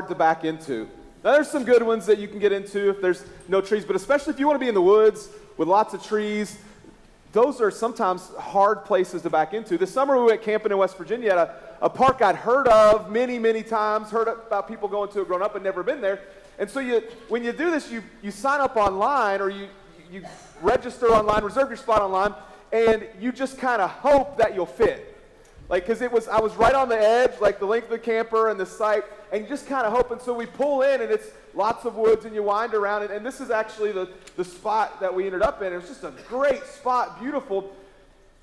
hard to back into. Now, there's some good ones that you can get into if there's no trees, but especially if you want to be in the woods with lots of trees, those are sometimes hard places to back into. This summer we went camping in West Virginia at a, a park I'd heard of many, many times, heard about people going to it growing up and never been there. And so you, when you do this, you, you sign up online or you, you register online, reserve your spot online, and you just kind of hope that you'll fit. Like, because it was, I was right on the edge, like the length of the camper and the site, and just kind of hoping. So we pull in, and it's lots of woods, and you wind around, and, and this is actually the, the spot that we ended up in. It was just a great spot, beautiful,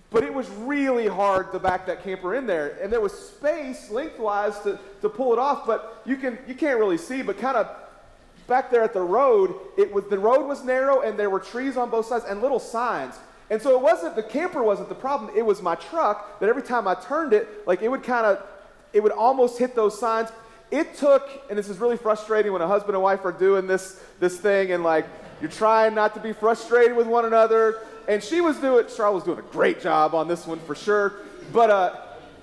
but it was really hard to back that camper in there. And there was space lengthwise to, to pull it off, but you, can, you can't really see, but kind of back there at the road, it was, the road was narrow, and there were trees on both sides and little signs. And so it wasn't the camper wasn't the problem. It was my truck that every time I turned it, like it would kind of, it would almost hit those signs. It took, and this is really frustrating when a husband and wife are doing this this thing, and like you're trying not to be frustrated with one another. And she was doing, Charlotte was doing a great job on this one for sure. But uh,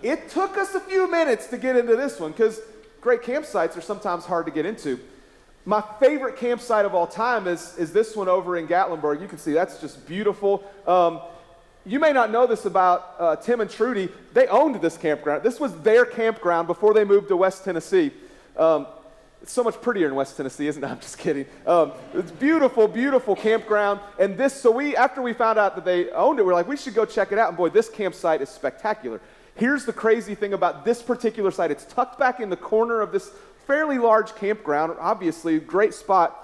it took us a few minutes to get into this one because great campsites are sometimes hard to get into. My favorite campsite of all time is, is this one over in Gatlinburg. You can see that's just beautiful. Um, you may not know this about uh, Tim and Trudy. They owned this campground. This was their campground before they moved to West Tennessee. Um, it's so much prettier in West Tennessee, isn't it? I'm just kidding. Um, it's beautiful, beautiful campground. And this, so we, after we found out that they owned it, we're like, we should go check it out. And boy, this campsite is spectacular. Here's the crazy thing about this particular site it's tucked back in the corner of this fairly large campground, obviously, great spot.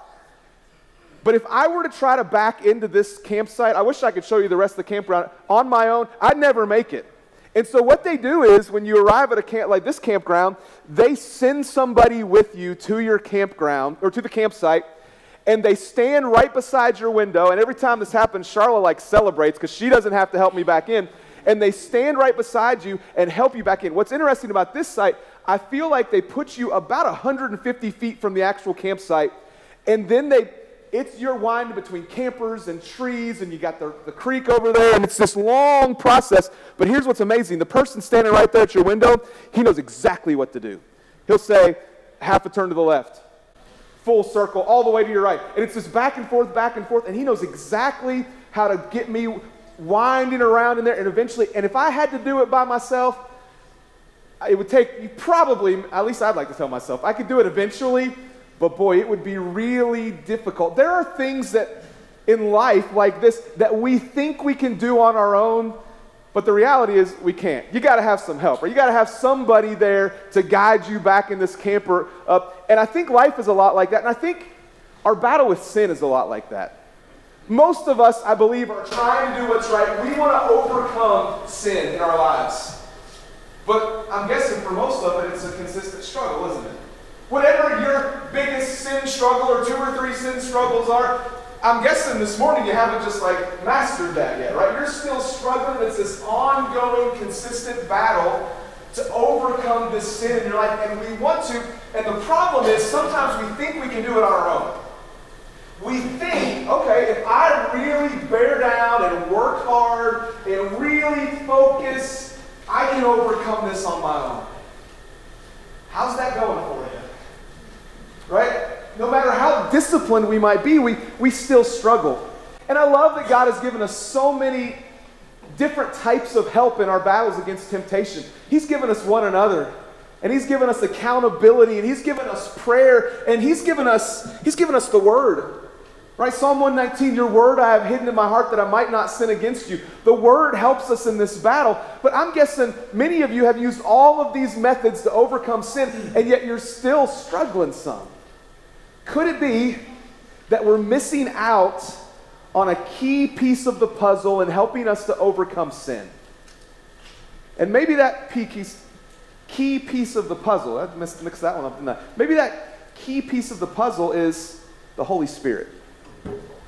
But if I were to try to back into this campsite, I wish I could show you the rest of the campground on my own, I'd never make it. And so what they do is when you arrive at a camp like this campground, they send somebody with you to your campground or to the campsite and they stand right beside your window and every time this happens Charlotte like celebrates cuz she doesn't have to help me back in and they stand right beside you and help you back in. What's interesting about this site, I feel like they put you about 150 feet from the actual campsite, and then they it's your wind between campers and trees, and you got the, the creek over there, and it's this long process. But here's what's amazing the person standing right there at your window, he knows exactly what to do. He'll say, half a turn to the left, full circle, all the way to your right. And it's this back and forth, back and forth, and he knows exactly how to get me winding around in there, and eventually, and if I had to do it by myself, it would take you probably, at least I'd like to tell myself, I could do it eventually, but boy, it would be really difficult. There are things that in life like this that we think we can do on our own, but the reality is we can't. You got to have some help, or you got to have somebody there to guide you back in this camper up. And I think life is a lot like that. And I think our battle with sin is a lot like that. Most of us, I believe, are trying to do what's right. We want to overcome sin in our lives. But I'm guessing for most of it, it's a consistent struggle, isn't it? Whatever your biggest sin struggle or two or three sin struggles are, I'm guessing this morning you haven't just like mastered that yet, right? You're still struggling. It's this ongoing, consistent battle to overcome this sin in your life, and we want to. And the problem is sometimes we think we can do it on our own. We think, okay, if I really bear down and work hard and really focus Can overcome this on my own. How's that going for you? Right? No matter how disciplined we might be, we, we still struggle. And I love that God has given us so many different types of help in our battles against temptation. He's given us one another. And he's given us accountability and he's given us prayer and he's given us he's given us the word. Right? Psalm 119, your word I have hidden in my heart that I might not sin against you. The word helps us in this battle, but I'm guessing many of you have used all of these methods to overcome sin, and yet you're still struggling some. Could it be that we're missing out on a key piece of the puzzle in helping us to overcome sin? And maybe that key piece of the puzzle, I mixed that one up, didn't I? Maybe that key piece of the puzzle is the Holy Spirit.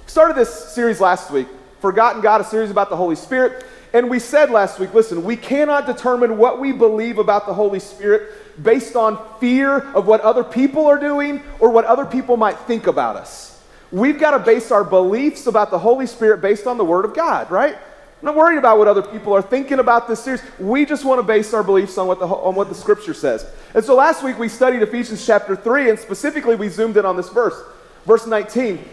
Started this series last week, Forgotten God, a series about the Holy Spirit. And we said last week, listen, we cannot determine what we believe about the Holy Spirit based on fear of what other people are doing or what other people might think about us. We've got to base our beliefs about the Holy Spirit based on the Word of God, right? I'm not worried about what other people are thinking about this series. We just want to base our beliefs on what the, on what the scripture says. And so last week we studied Ephesians chapter 3, and specifically we zoomed in on this verse, verse 19,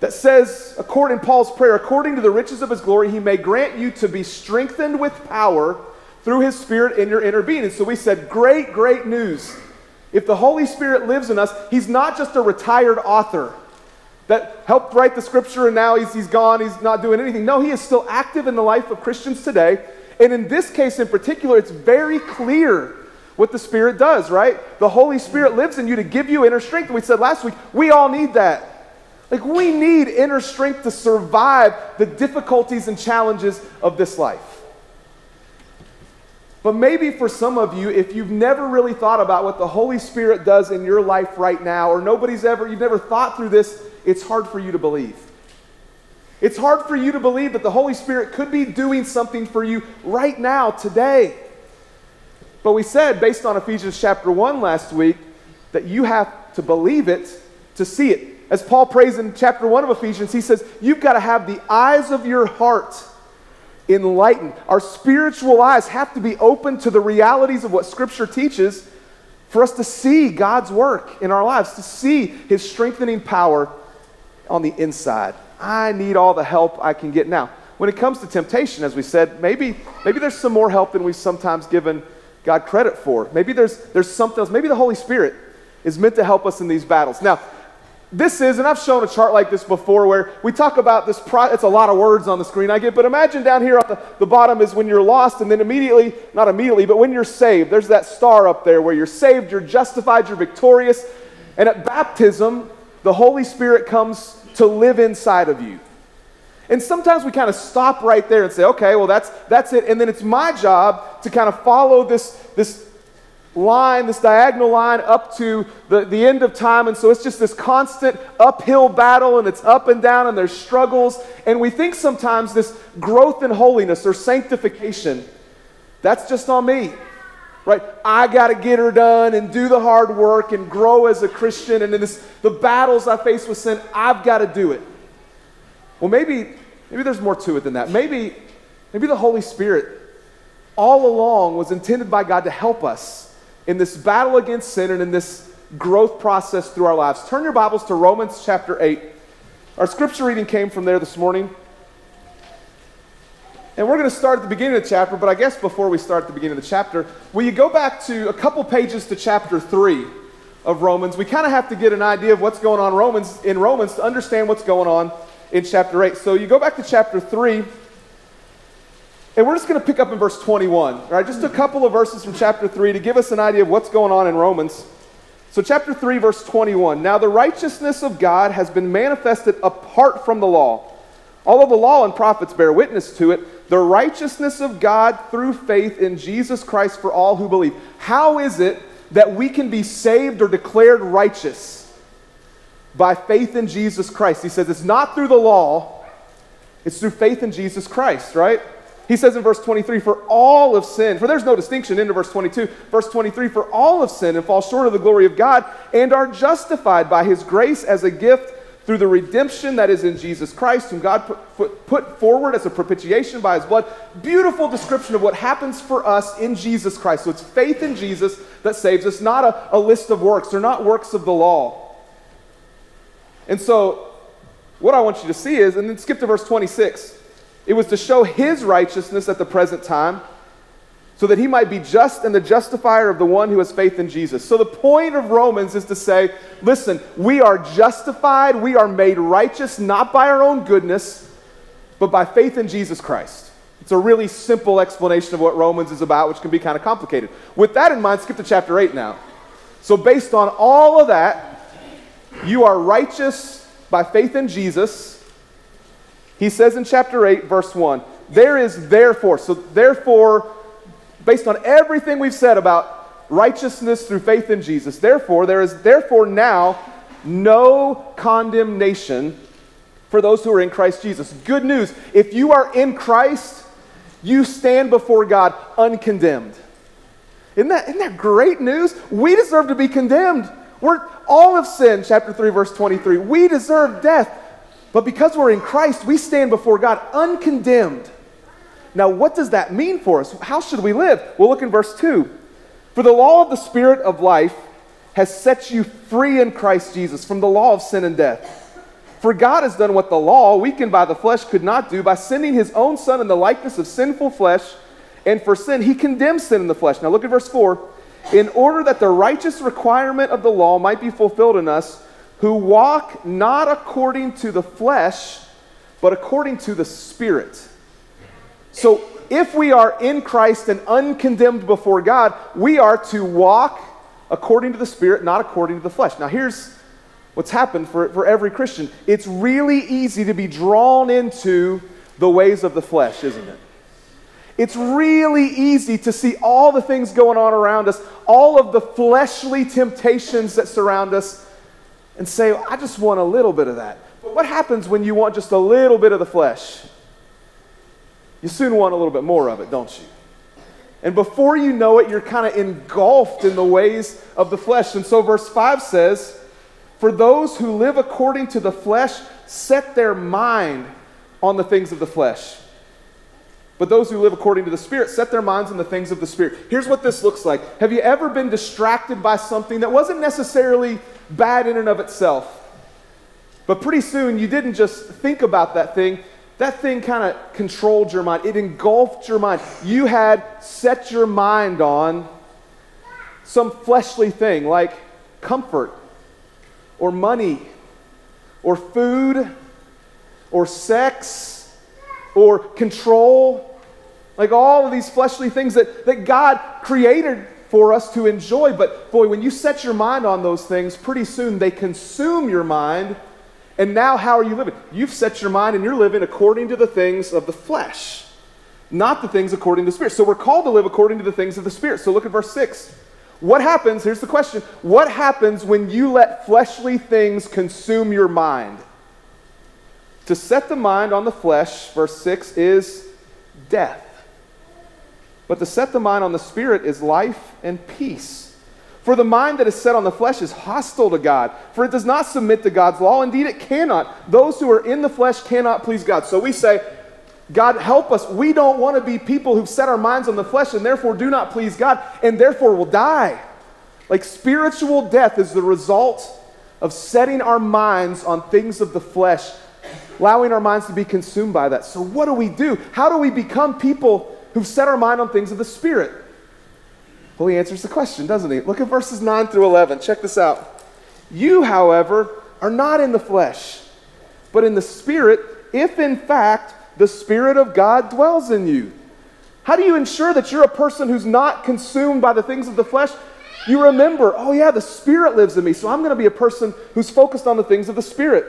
that says, according to Paul's prayer, according to the riches of his glory, he may grant you to be strengthened with power through his spirit in your inner being. And so we said, great, great news. If the Holy Spirit lives in us, he's not just a retired author that helped write the scripture and now he's, he's gone, he's not doing anything. No, he is still active in the life of Christians today. And in this case in particular, it's very clear what the Spirit does, right? The Holy Spirit lives in you to give you inner strength. We said last week, we all need that. Like, we need inner strength to survive the difficulties and challenges of this life. But maybe for some of you, if you've never really thought about what the Holy Spirit does in your life right now, or nobody's ever, you've never thought through this, it's hard for you to believe. It's hard for you to believe that the Holy Spirit could be doing something for you right now, today. But we said, based on Ephesians chapter 1 last week, that you have to believe it to see it. As Paul prays in chapter 1 of Ephesians, he says, You've got to have the eyes of your heart enlightened. Our spiritual eyes have to be open to the realities of what Scripture teaches for us to see God's work in our lives, to see His strengthening power on the inside. I need all the help I can get. Now, when it comes to temptation, as we said, maybe, maybe there's some more help than we've sometimes given God credit for. Maybe there's, there's something else. Maybe the Holy Spirit is meant to help us in these battles. Now, this is, and I've shown a chart like this before where we talk about this, pro- it's a lot of words on the screen I get, but imagine down here at the, the bottom is when you're lost, and then immediately, not immediately, but when you're saved, there's that star up there where you're saved, you're justified, you're victorious. And at baptism, the Holy Spirit comes to live inside of you. And sometimes we kind of stop right there and say, okay, well, that's, that's it. And then it's my job to kind of follow this, this line, this diagonal line up to the, the end of time. And so it's just this constant uphill battle and it's up and down and there's struggles. And we think sometimes this growth in holiness or sanctification, that's just on me. Right? I got to get her done and do the hard work and grow as a Christian. And in this, the battles I face with sin, I've got to do it. Well, maybe, maybe there's more to it than that. Maybe, maybe the Holy Spirit all along was intended by God to help us in this battle against sin and in this growth process through our lives. Turn your Bibles to Romans chapter 8. Our scripture reading came from there this morning. And we're going to start at the beginning of the chapter, but I guess before we start at the beginning of the chapter, will you go back to a couple pages to chapter 3 of Romans? We kind of have to get an idea of what's going on Romans in Romans to understand what's going on in chapter 8. So you go back to chapter 3, and we're just going to pick up in verse 21, right? Just a couple of verses from chapter 3 to give us an idea of what's going on in Romans. So, chapter 3, verse 21. Now, the righteousness of God has been manifested apart from the law. Although the law and prophets bear witness to it, the righteousness of God through faith in Jesus Christ for all who believe. How is it that we can be saved or declared righteous? by faith in Jesus Christ. He says it's not through the law, it's through faith in Jesus Christ, right? He says in verse 23, for all of sin, for there's no distinction into verse 22. Verse 23, for all of sin and fall short of the glory of God and are justified by his grace as a gift through the redemption that is in Jesus Christ, whom God put, put, forward as a propitiation by his blood. Beautiful description of what happens for us in Jesus Christ. So it's faith in Jesus that saves us, not a, a list of works. They're not works of the law. And so, what I want you to see is, and then skip to verse 26. It was to show his righteousness at the present time, so that he might be just and the justifier of the one who has faith in Jesus. So, the point of Romans is to say, listen, we are justified, we are made righteous not by our own goodness, but by faith in Jesus Christ. It's a really simple explanation of what Romans is about, which can be kind of complicated. With that in mind, skip to chapter 8 now. So, based on all of that, you are righteous by faith in Jesus. He says in chapter 8, verse 1, there is therefore, so therefore, based on everything we've said about righteousness through faith in Jesus, therefore, there is therefore now no condemnation for those who are in Christ Jesus. Good news. If you are in Christ, you stand before God uncondemned. Isn't that, isn't that great news? We deserve to be condemned. We're all of sin, chapter 3, verse 23. We deserve death. But because we're in Christ, we stand before God uncondemned. Now, what does that mean for us? How should we live? Well, look in verse 2. For the law of the Spirit of life has set you free in Christ Jesus from the law of sin and death. For God has done what the law, weakened by the flesh, could not do by sending his own Son in the likeness of sinful flesh. And for sin, he condemned sin in the flesh. Now look at verse 4. In order that the righteous requirement of the law might be fulfilled in us, who walk not according to the flesh, but according to the Spirit. So if we are in Christ and uncondemned before God, we are to walk according to the Spirit, not according to the flesh. Now here's what's happened for, for every Christian. It's really easy to be drawn into the ways of the flesh, isn't it? It's really easy to see all the things going on around us, all of the fleshly temptations that surround us, and say, I just want a little bit of that. But what happens when you want just a little bit of the flesh? You soon want a little bit more of it, don't you? And before you know it, you're kind of engulfed in the ways of the flesh. And so, verse 5 says, for those who live according to the flesh set their mind on the things of the flesh. But those who live according to the Spirit set their minds on the things of the Spirit. Here's what this looks like. Have you ever been distracted by something that wasn't necessarily bad in and of itself? But pretty soon you didn't just think about that thing, that thing kind of controlled your mind, it engulfed your mind. You had set your mind on some fleshly thing like comfort or money or food or sex or control. Like all of these fleshly things that, that God created for us to enjoy. But boy, when you set your mind on those things, pretty soon they consume your mind. And now, how are you living? You've set your mind and you're living according to the things of the flesh, not the things according to the Spirit. So we're called to live according to the things of the Spirit. So look at verse 6. What happens? Here's the question What happens when you let fleshly things consume your mind? To set the mind on the flesh, verse 6, is death. But to set the mind on the spirit is life and peace. For the mind that is set on the flesh is hostile to God, for it does not submit to God's law. Indeed, it cannot. Those who are in the flesh cannot please God. So we say, God, help us. We don't want to be people who've set our minds on the flesh and therefore do not please God and therefore will die. Like spiritual death is the result of setting our minds on things of the flesh, allowing our minds to be consumed by that. So, what do we do? How do we become people who've set our mind on things of the Spirit? Well, he answers the question, doesn't he? Look at verses 9 through 11. Check this out. You, however, are not in the flesh, but in the Spirit, if in fact the Spirit of God dwells in you. How do you ensure that you're a person who's not consumed by the things of the flesh? You remember, oh yeah, the Spirit lives in me, so I'm going to be a person who's focused on the things of the Spirit.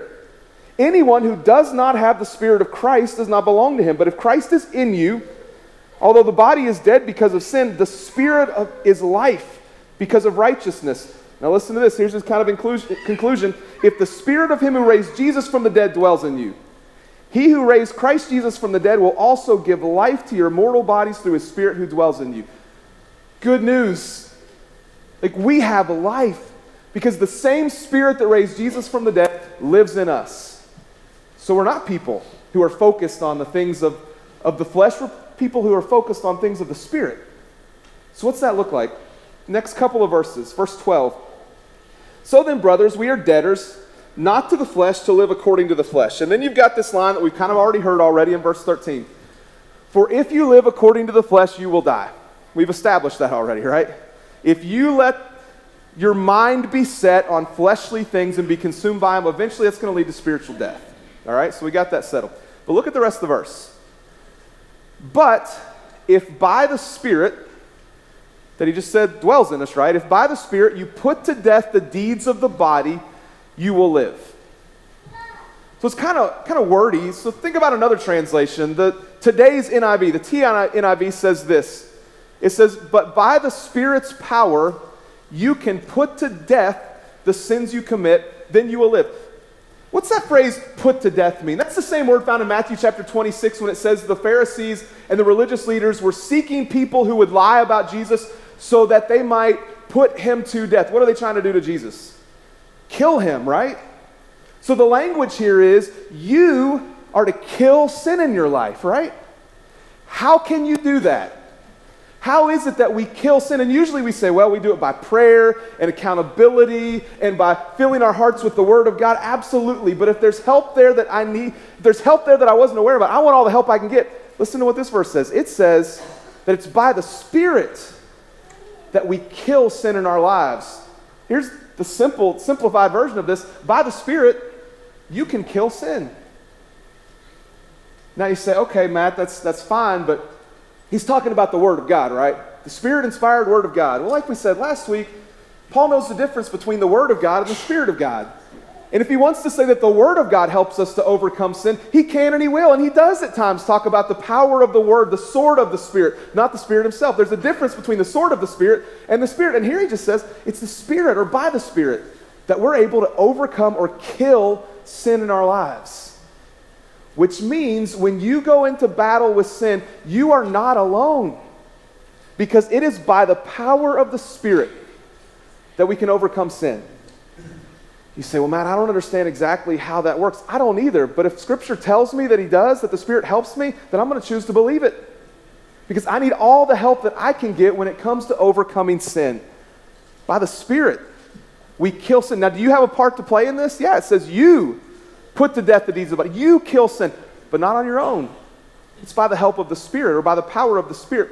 Anyone who does not have the Spirit of Christ does not belong to him. But if Christ is in you, although the body is dead because of sin, the Spirit of, is life because of righteousness. Now listen to this. Here's this kind of conclusion. If the Spirit of him who raised Jesus from the dead dwells in you, he who raised Christ Jesus from the dead will also give life to your mortal bodies through his Spirit who dwells in you. Good news. Like we have life because the same Spirit that raised Jesus from the dead lives in us. So we're not people who are focused on the things of, of the flesh, we're people who are focused on things of the Spirit. So what's that look like? Next couple of verses, verse 12. So then, brothers, we are debtors not to the flesh to live according to the flesh. And then you've got this line that we've kind of already heard already in verse 13. For if you live according to the flesh, you will die. We've established that already, right? If you let your mind be set on fleshly things and be consumed by them, eventually that's going to lead to spiritual death. All right? So we got that settled. But look at the rest of the verse. But if by the Spirit, that he just said dwells in us, right? If by the Spirit you put to death the deeds of the body, you will live. So it's kind of kind of wordy. So think about another translation. The today's NIV, the TNIV says this. It says, "But by the Spirit's power, you can put to death the sins you commit, then you will live." What's that phrase put to death mean? That's the same word found in Matthew chapter 26 when it says the Pharisees and the religious leaders were seeking people who would lie about Jesus so that they might put him to death. What are they trying to do to Jesus? kill him, right? So the language here is you are to kill sin in your life, right? How can you do that? How is it that we kill sin? And usually we say, well, we do it by prayer and accountability and by filling our hearts with the Word of God. Absolutely. But if there's help there that I need, there's help there that I wasn't aware about, I want all the help I can get. Listen to what this verse says. It says that it's by the Spirit that we kill sin in our lives. Here's the simple, simplified version of this. By the Spirit, you can kill sin. Now you say, okay, Matt, that's, that's fine, but He's talking about the Word of God, right? The Spirit inspired Word of God. Well, like we said last week, Paul knows the difference between the Word of God and the Spirit of God. And if he wants to say that the Word of God helps us to overcome sin, he can and he will. And he does at times talk about the power of the Word, the sword of the Spirit, not the Spirit himself. There's a difference between the sword of the Spirit and the Spirit. And here he just says it's the Spirit or by the Spirit that we're able to overcome or kill sin in our lives which means when you go into battle with sin, you are not alone. Because it is by the power of the Spirit that we can overcome sin. You say, well, Matt, I don't understand exactly how that works. I don't either. But if Scripture tells me that He does, that the Spirit helps me, then I'm going to choose to believe it. Because I need all the help that I can get when it comes to overcoming sin. By the Spirit, we kill sin. Now, do you have a part to play in this? Yeah, it says you put to death the deeds of the body. You kill sin, but not on your own. It's by the help of the Spirit or by the power of the Spirit.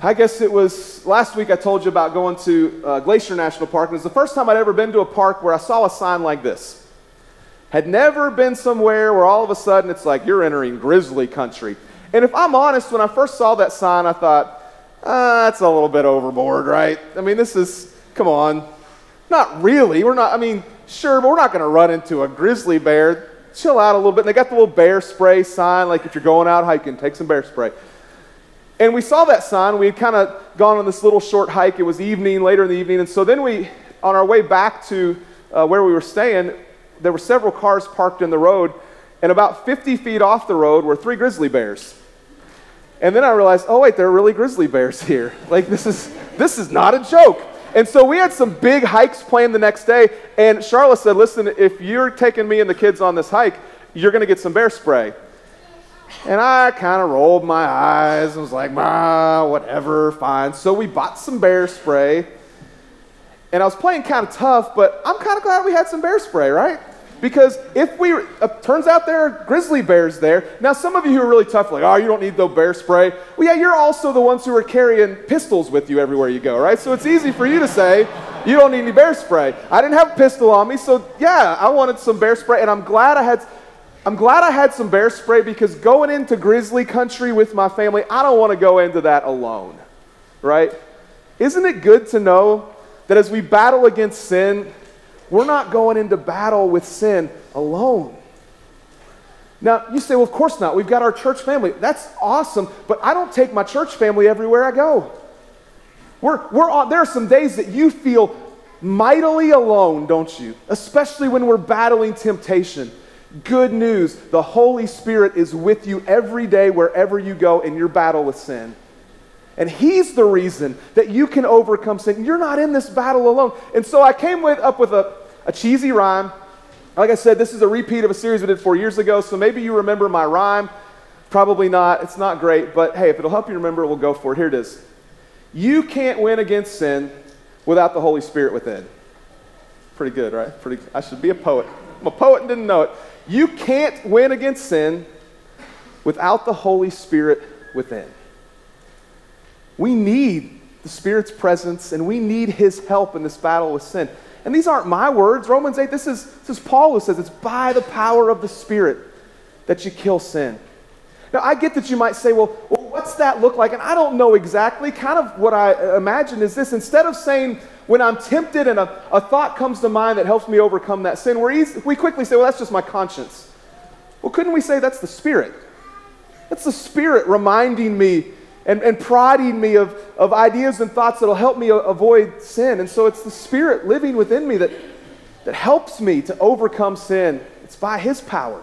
I guess it was last week I told you about going to uh, Glacier National Park. and It was the first time I'd ever been to a park where I saw a sign like this. Had never been somewhere where all of a sudden it's like you're entering grizzly country. And if I'm honest, when I first saw that sign, I thought, ah, that's a little bit overboard, right? I mean, this is, come on. Not really. We're not, I mean, Sure, but we're not going to run into a grizzly bear. Chill out a little bit. And they got the little bear spray sign, like if you're going out hiking, take some bear spray. And we saw that sign. We had kind of gone on this little short hike. It was evening, later in the evening. And so then we, on our way back to uh, where we were staying, there were several cars parked in the road. And about 50 feet off the road were three grizzly bears. And then I realized, oh, wait, there are really grizzly bears here. Like, this is, this is not a joke. And so we had some big hikes planned the next day. And Charlotte said, Listen, if you're taking me and the kids on this hike, you're going to get some bear spray. And I kind of rolled my eyes and was like, whatever, fine. So we bought some bear spray. And I was playing kind of tough, but I'm kind of glad we had some bear spray, right? Because if we, uh, turns out there are grizzly bears there. Now, some of you who are really tough, like, oh, you don't need the bear spray. Well, yeah, you're also the ones who are carrying pistols with you everywhere you go, right? So it's easy for you to say, you don't need any bear spray. I didn't have a pistol on me, so yeah, I wanted some bear spray, and I'm glad I had. I'm glad I had some bear spray because going into grizzly country with my family, I don't want to go into that alone, right? Isn't it good to know that as we battle against sin, we're not going into battle with sin alone. Now, you say, well, of course not. We've got our church family. That's awesome, but I don't take my church family everywhere I go. We're, we're on, there are some days that you feel mightily alone, don't you? Especially when we're battling temptation. Good news the Holy Spirit is with you every day, wherever you go in your battle with sin. And He's the reason that you can overcome sin. You're not in this battle alone. And so I came with, up with a, a cheesy rhyme. Like I said, this is a repeat of a series we did four years ago, so maybe you remember my rhyme. Probably not. It's not great, but hey, if it'll help you remember, we'll go for it. Here it is. You can't win against sin without the Holy Spirit within. Pretty good, right? Pretty. I should be a poet. I'm a poet and didn't know it. You can't win against sin without the Holy Spirit within. We need the Spirit's presence and we need His help in this battle with sin. And these aren't my words. Romans 8, this is, this is Paul who says it's by the power of the Spirit that you kill sin. Now, I get that you might say, well, well, what's that look like? And I don't know exactly. Kind of what I imagine is this instead of saying, when I'm tempted and a, a thought comes to mind that helps me overcome that sin, we we quickly say, well, that's just my conscience. Well, couldn't we say that's the Spirit? That's the Spirit reminding me and, and prodding me of, of ideas and thoughts that'll help me avoid sin. And so it's the Spirit living within me that, that helps me to overcome sin. It's by His power.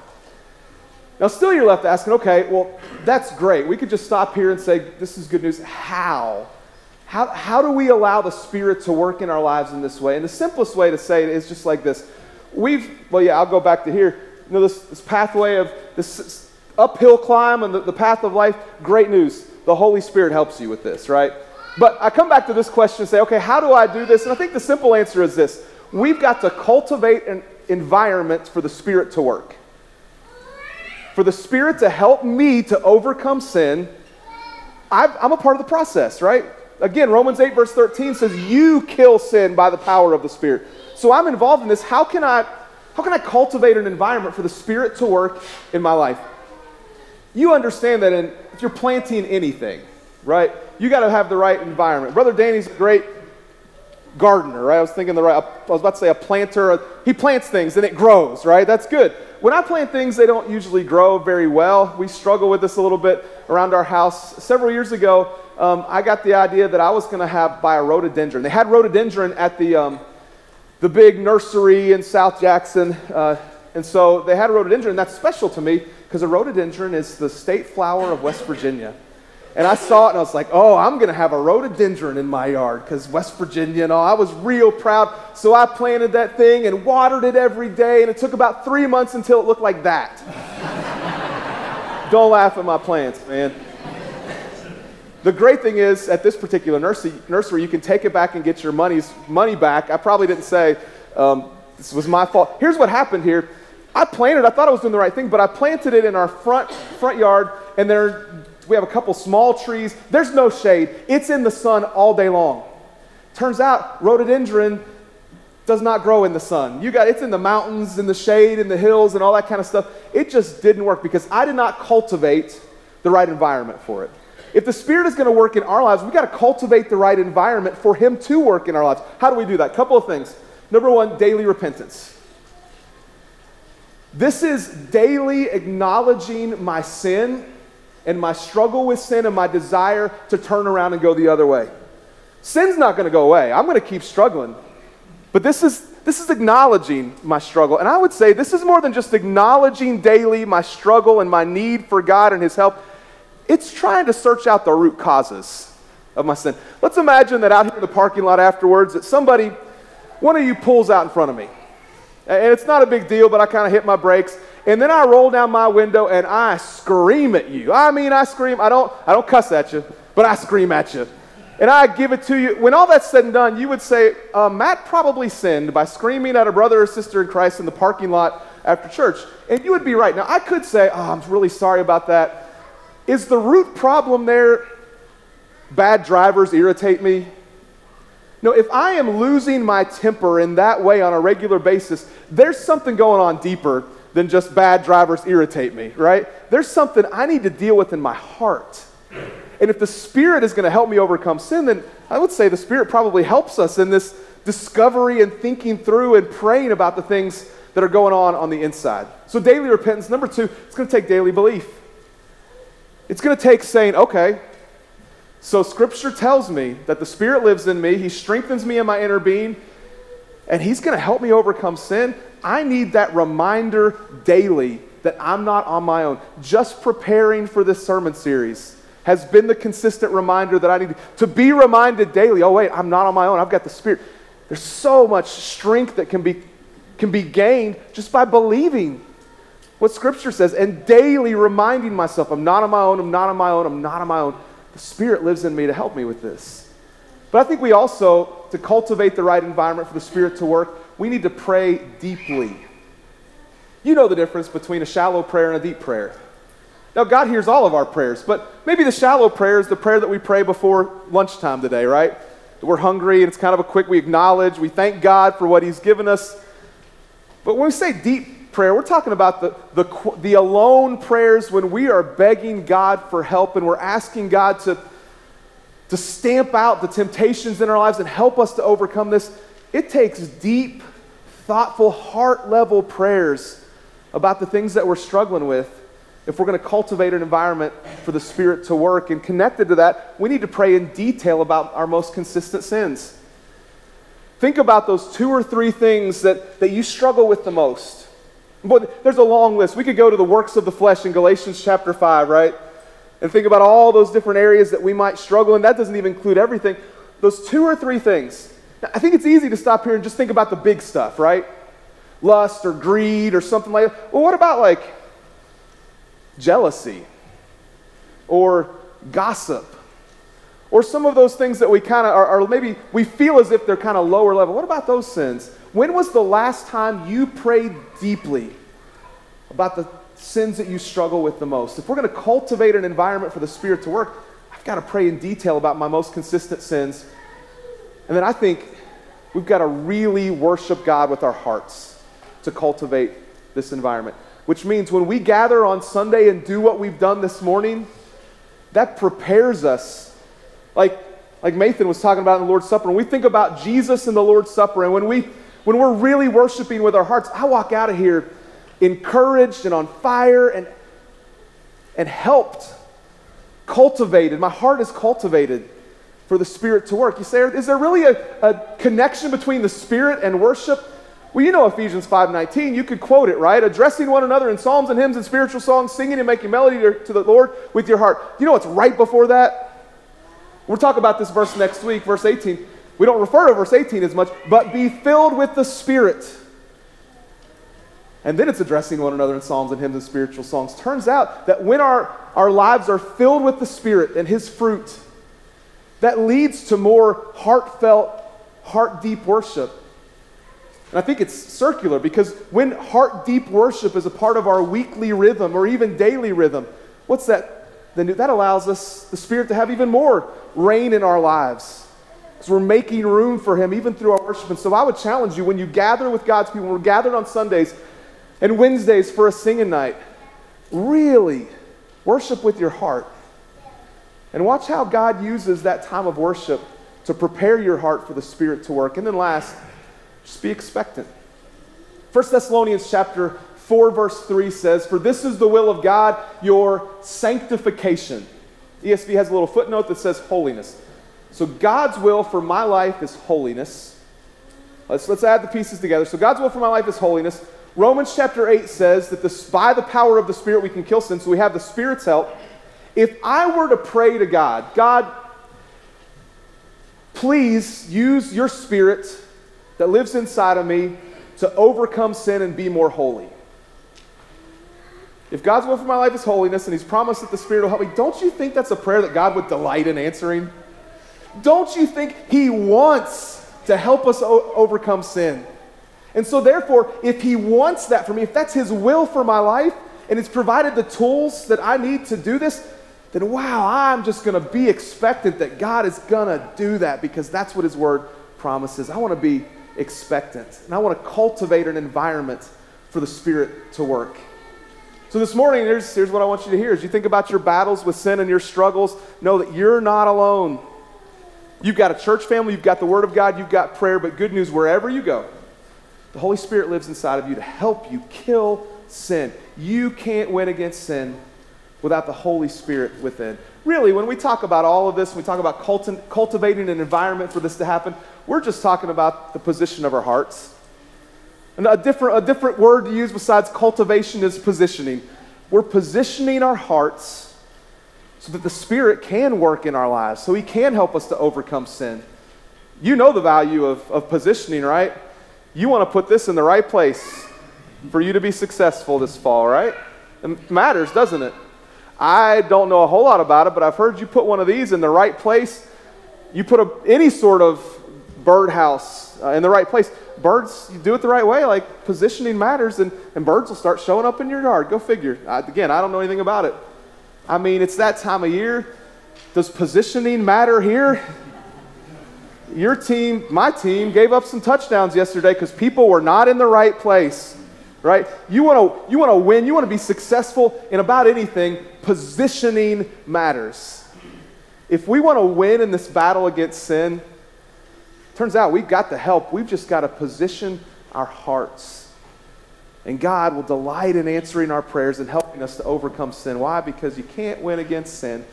Now, still, you're left asking, okay, well, that's great. We could just stop here and say, this is good news. How? How, how do we allow the Spirit to work in our lives in this way? And the simplest way to say it is just like this. We've, well, yeah, I'll go back to here. You know, this, this pathway of this uphill climb and the, the path of life, great news. The Holy Spirit helps you with this, right? But I come back to this question and say, okay, how do I do this? And I think the simple answer is this we've got to cultivate an environment for the Spirit to work. For the Spirit to help me to overcome sin, i am a part of the process, right? Again, Romans 8, verse 13 says, You kill sin by the power of the Spirit. So I'm involved in this. How can I, how can I cultivate an environment for the Spirit to work in my life? You understand that in, if you're planting anything, right, you got to have the right environment. Brother Danny's a great gardener, right? I was thinking the right, I was about to say a planter. He plants things and it grows, right? That's good. When I plant things, they don't usually grow very well. We struggle with this a little bit around our house. Several years ago, um, I got the idea that I was going to have buy a rhododendron. They had rhododendron at the um, the big nursery in South Jackson, uh, and so they had a rhododendron. That's special to me because a rhododendron is the state flower of West Virginia. And I saw it and I was like, oh, I'm going to have a rhododendron in my yard because West Virginia and all. I was real proud. So I planted that thing and watered it every day. And it took about three months until it looked like that. Don't laugh at my plants, man. The great thing is, at this particular nursery, nursery, you can take it back and get your money's, money back. I probably didn't say um, this was my fault. Here's what happened here. I planted, I thought I was doing the right thing, but I planted it in our front, front yard, and there, we have a couple small trees. There's no shade. It's in the sun all day long. Turns out, rhododendron does not grow in the sun. You got it's in the mountains, in the shade, in the hills, and all that kind of stuff. It just didn't work because I did not cultivate the right environment for it. If the Spirit is going to work in our lives, we've got to cultivate the right environment for Him to work in our lives. How do we do that? A couple of things. Number one, daily repentance. This is daily acknowledging my sin and my struggle with sin and my desire to turn around and go the other way. Sin's not going to go away. I'm going to keep struggling. But this is this is acknowledging my struggle. And I would say this is more than just acknowledging daily my struggle and my need for God and his help. It's trying to search out the root causes of my sin. Let's imagine that out here in the parking lot afterwards, that somebody, one of you pulls out in front of me. And it's not a big deal, but I kind of hit my brakes. And then I roll down my window and I scream at you. I mean, I scream. I don't, I don't cuss at you, but I scream at you. And I give it to you. When all that's said and done, you would say, uh, Matt probably sinned by screaming at a brother or sister in Christ in the parking lot after church. And you would be right. Now, I could say, oh, I'm really sorry about that. Is the root problem there bad drivers irritate me? No, if I am losing my temper in that way on a regular basis, there's something going on deeper than just bad drivers irritate me, right? There's something I need to deal with in my heart. And if the Spirit is going to help me overcome sin, then I would say the Spirit probably helps us in this discovery and thinking through and praying about the things that are going on on the inside. So, daily repentance. Number two, it's going to take daily belief. It's going to take saying, okay, so scripture tells me that the Spirit lives in me, He strengthens me in my inner being, and He's going to help me overcome sin. I need that reminder daily that I'm not on my own. Just preparing for this sermon series has been the consistent reminder that I need to be reminded daily oh, wait, I'm not on my own. I've got the Spirit. There's so much strength that can be, can be gained just by believing what Scripture says and daily reminding myself, I'm not on my own, I'm not on my own, I'm not on my own. The Spirit lives in me to help me with this. But I think we also, to cultivate the right environment for the Spirit to work, we need to pray deeply. You know the difference between a shallow prayer and a deep prayer. Now, God hears all of our prayers, but maybe the shallow prayer is the prayer that we pray before lunchtime today, right? We're hungry and it's kind of a quick, we acknowledge, we thank God for what He's given us. But when we say deep prayer. We're talking about the, the, the alone prayers when we are begging God for help and we're asking God to, to stamp out the temptations in our lives and help us to overcome this. It takes deep, thoughtful, heart level prayers about the things that we're struggling with if we're going to cultivate an environment for the Spirit to work. And connected to that, we need to pray in detail about our most consistent sins. Think about those two or three things that, that you struggle with the most. But there's a long list. We could go to the works of the flesh in Galatians chapter 5, right? And think about all those different areas that we might struggle in. That doesn't even include everything. Those two or three things. Now, I think it's easy to stop here and just think about the big stuff, right? Lust or greed or something like that. Well, what about like jealousy or gossip or some of those things that we kind of are, are, maybe we feel as if they're kind of lower level. What about those sins? When was the last time you prayed deeply about the sins that you struggle with the most? If we're going to cultivate an environment for the Spirit to work, I've got to pray in detail about my most consistent sins. And then I think we've got to really worship God with our hearts to cultivate this environment. Which means when we gather on Sunday and do what we've done this morning, that prepares us. Like, like Nathan was talking about in the Lord's Supper, when we think about Jesus in the Lord's Supper, and when, we, when we're really worshiping with our hearts, I walk out of here encouraged and on fire and, and helped, cultivated. My heart is cultivated for the Spirit to work. You say, is there really a, a connection between the Spirit and worship? Well, you know Ephesians 5:19. You could quote it, right? Addressing one another in psalms and hymns and spiritual songs, singing and making melody to, to the Lord with your heart. You know what's right before that? We'll talk about this verse next week, verse 18. We don't refer to verse 18 as much, but be filled with the Spirit. And then it's addressing one another in psalms and hymns and spiritual songs. Turns out that when our, our lives are filled with the Spirit and His fruit, that leads to more heartfelt, heart deep worship. And I think it's circular because when heart deep worship is a part of our weekly rhythm or even daily rhythm, what's that? Then that allows us, the Spirit, to have even more reign in our lives. Because we're making room for Him even through our worship. And so I would challenge you when you gather with God's people, when we're gathered on Sundays and Wednesdays for a singing night, really worship with your heart. And watch how God uses that time of worship to prepare your heart for the Spirit to work. And then last, just be expectant. 1 Thessalonians chapter 4 verse 3 says, "For this is the will of God, your sanctification." ESV has a little footnote that says holiness. So God's will for my life is holiness. Let's, let's add the pieces together. So God's will for my life is holiness. Romans chapter 8 says that this, by the power of the Spirit we can kill sin, so we have the Spirit's help. If I were to pray to God, God, please use your Spirit that lives inside of me to overcome sin and be more holy. If God's will for my life is holiness and He's promised that the Spirit will help me, don't you think that's a prayer that God would delight in answering? Don't you think He wants to help us o- overcome sin? And so, therefore, if He wants that for me, if that's His will for my life, and He's provided the tools that I need to do this, then wow, I'm just going to be expectant that God is going to do that because that's what His Word promises. I want to be expectant. And I want to cultivate an environment for the Spirit to work. So this morning, here's, here's what I want you to hear. As you think about your battles with sin and your struggles, know that you're not alone. You've got a church family, you've got the Word of God, you've got prayer, but good news, wherever you go, the Holy Spirit lives inside of you to help you kill sin. You can't win against sin without the Holy Spirit within. Really, when we talk about all of this, we talk about culti- cultivating an environment for this to happen, we're just talking about the position of our hearts. And a different, a different word to use besides cultivation is positioning. We're positioning our hearts so that the Spirit can work in our lives, so He can help us to overcome sin. You know the value of, of positioning, right? You want to put this in the right place for you to be successful this fall, right? It matters, doesn't it? I don't know a whole lot about it, but I've heard you put one of these in the right place. You put a, any sort of birdhouse uh, in the right place. Birds, you do it the right way, like positioning matters, and, and birds will start showing up in your yard. Go figure. I, again, I don't know anything about it. I mean, it's that time of year. Does positioning matter here? Your team, my team, gave up some touchdowns yesterday because people were not in the right place right? You want to you want to win, you want to be successful in about anything, positioning matters. If we want to win in this battle against sin, turns out we've got the help. We've just got to position our hearts. And God will delight in answering our prayers and helping us to overcome sin. Why? Because you can't win against sin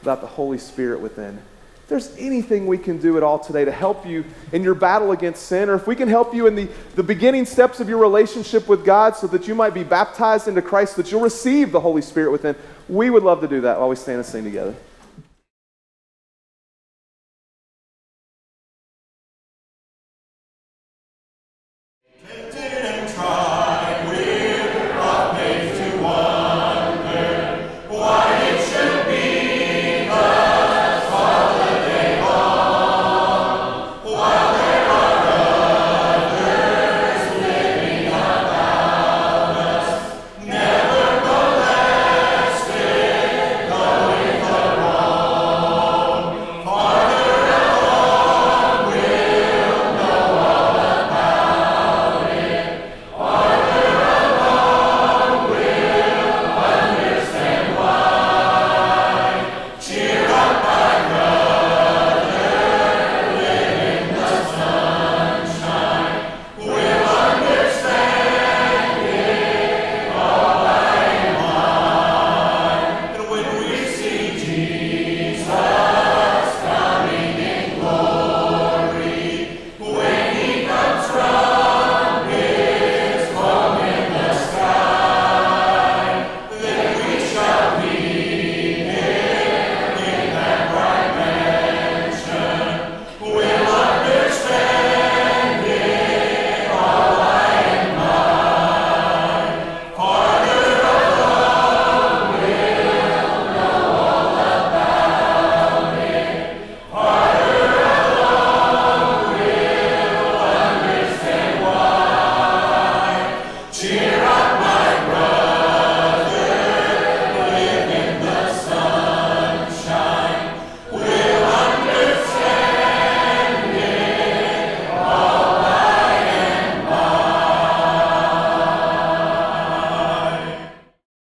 without the Holy Spirit within if there's anything we can do at all today to help you in your battle against sin, or if we can help you in the, the beginning steps of your relationship with God so that you might be baptized into Christ, that you'll receive the Holy Spirit within, we would love to do that while we stand and sing together.